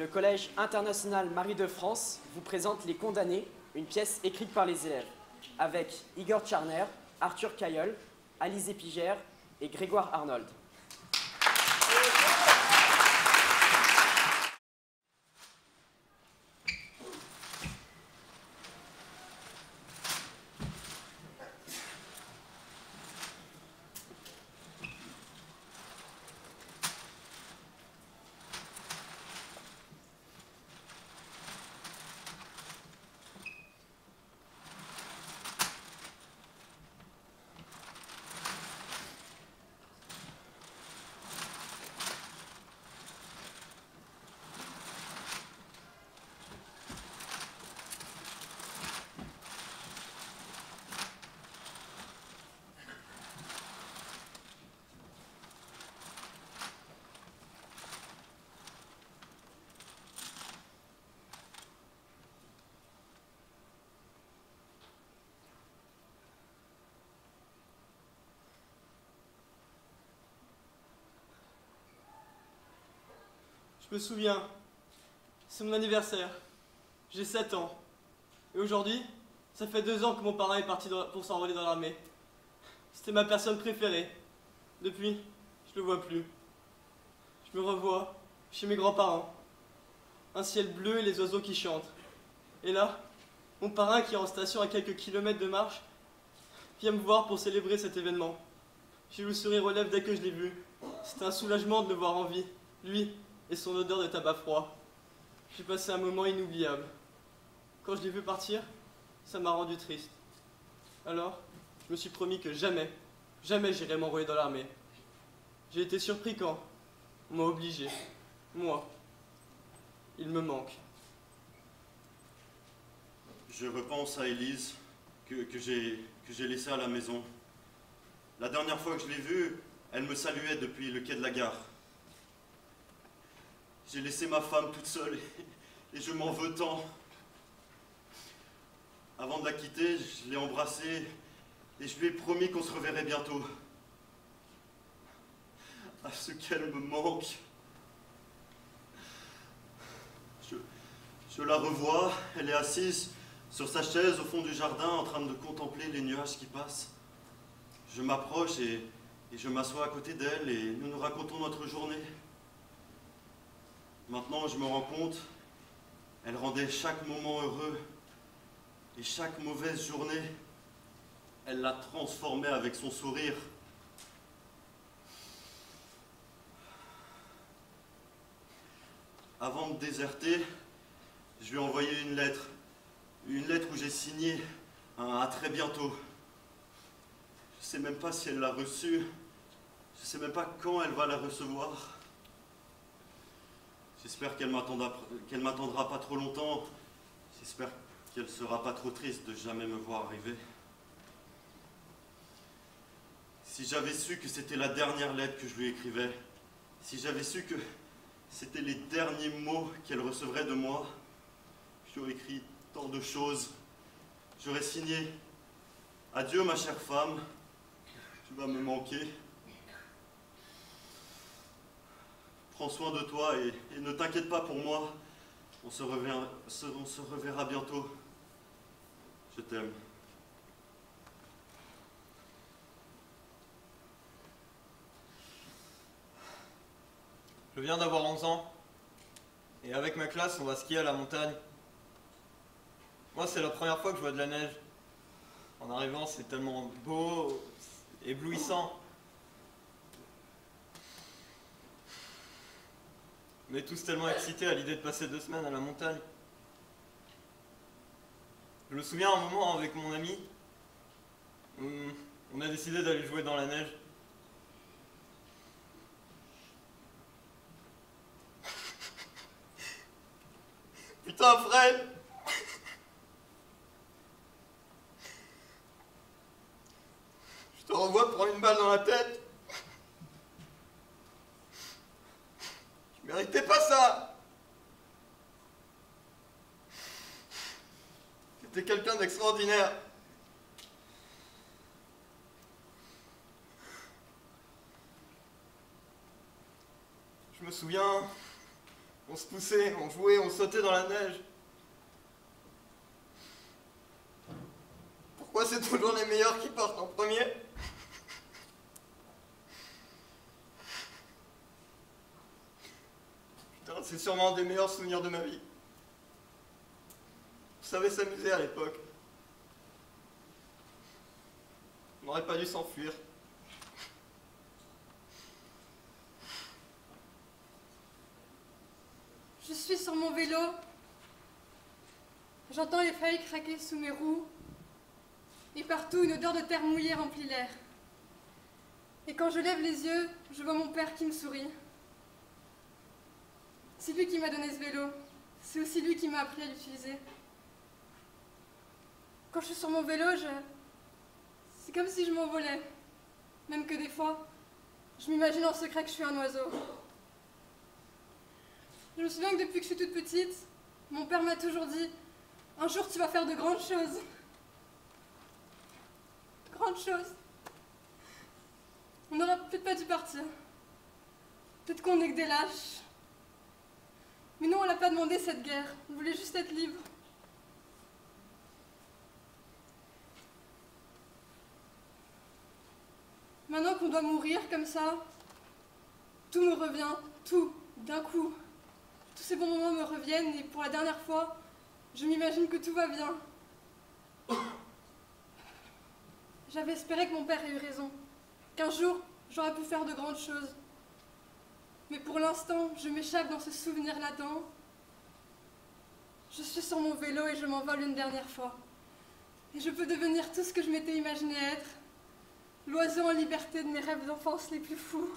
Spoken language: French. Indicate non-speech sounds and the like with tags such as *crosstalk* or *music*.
le Collège international Marie de France vous présente Les Condamnés, une pièce écrite par les élèves, avec Igor Tcharner, Arthur Cailleul, Alizé Pigère et Grégoire Arnold. Je me souviens, c'est mon anniversaire. J'ai 7 ans. Et aujourd'hui, ça fait deux ans que mon parrain est parti pour s'enrôler dans l'armée. C'était ma personne préférée. Depuis, je le vois plus. Je me revois chez mes grands-parents. Un ciel bleu et les oiseaux qui chantent. Et là, mon parrain qui est en station à quelques kilomètres de marche vient me voir pour célébrer cet événement. J'ai eu le sourire aux dès que je l'ai vu. C'était un soulagement de le voir en vie. Lui, et son odeur de tabac froid. J'ai passé un moment inoubliable. Quand je l'ai vu partir, ça m'a rendu triste. Alors, je me suis promis que jamais, jamais j'irai m'envoyer dans l'armée. J'ai été surpris quand on m'a obligé. Moi. Il me manque. Je repense à Élise que, que j'ai que j'ai laissée à la maison. La dernière fois que je l'ai vue, elle me saluait depuis le quai de la gare. J'ai laissé ma femme toute seule et, je m'en veux tant. Avant de la quitter, je l'ai embrassée et je lui ai promis qu'on se reverrait bientôt. À ce qu'elle me manque. Je, je la revois, elle est assise sur sa chaise au fond du jardin en train de contempler les nuages qui passent. Je m'approche et, et je m'assois à côté d'elle et nous nous racontons notre journée. Maintenant, je me rends compte, elle rendait chaque moment heureux et chaque mauvaise journée, elle l'a transformée avec son sourire. Avant de déserter, je lui ai envoyé une lettre. Une lettre où j'ai signé à très bientôt. Je ne sais même pas si elle l'a reçue. Je ne sais même pas quand elle va la recevoir. J'espère qu'elle qu'elle m'attendra pas trop longtemps. J'espère qu'elle sera pas trop triste de jamais me voir arriver. Si j'avais su que c'était la dernière lettre que je lui écrivais, si j'avais su que c'était les derniers mots qu'elle recevrait de moi, j'aurais écrit tant de choses. J'aurais signé Adieu ma chère femme, tu vas me manquer. Prends soin de toi et, ne t'inquiète pas pour moi. On se- on se reverra bientôt. Je t'aime. Je viens d'avoir 11 ans. Et avec ma classe, on va skier à la montagne. Moi, c'est la première fois que je vois de la neige. En arrivant, c'est tellement beau, éblouissant. On est tous tellement excités à l'idée de passer deux semaines à la montagne. Je me souviens un moment avec mon ami, on- a décidé d'aller jouer dans la neige. *laughs* Putain, Fred Je te revois prendre une balle dans la tête. Tu méritais pas ça T'étais quelqu'un d'extraordinaire. Je me souviens, On se poussait, on jouait, on sautait dans la neige. Pourquoi c'est toujours les meilleurs qui partent en premier? C'est sûrement un des meilleurs souvenirs de ma vie. Savait s'amuser à l'époque. On n'aurait pas dû s'enfuir. Je suis sur mon vélo. J'entends les feuilles craquer sous mes roues. Et partout, une odeur de terre mouillée remplit l'air. Et quand je lève les yeux, je vois mon père qui me sourit. C'est lui qui m'a donné ce vélo. C'est aussi lui qui m'a appris à l'utiliser. Quand je suis sur mon vélo, c'est comme si je m'envolais. Même que des fois, je m'imagine en secret que je suis un oiseau. Je me souviens que depuis que je suis toute petite, mon père m'a toujours dit Un jour tu vas faire de grandes choses. De grandes choses. On n'aurait peut-être pas dû partir. Peut-être qu'on est que des lâches. Mais non, on l'a pas demandé cette guerre. On voulait juste être libre. Maintenant qu'on doit mourir comme ça, tout me revient, tout, d'un coup. Tous ces bons moments me reviennent et pour la dernière fois, je m'imagine que tout va bien. J'avais espéré que mon père ait eu raison, qu'un jour j'aurais pu faire de grandes choses. Mais pour l'instant, je m'échappe dans ce souvenir latent. Je suis sur mon vélo et je m'envole une dernière fois. Et je peux devenir tout ce que je m'étais imaginé être, l'oiseau en liberté de mes rêves d'enfance les plus fous.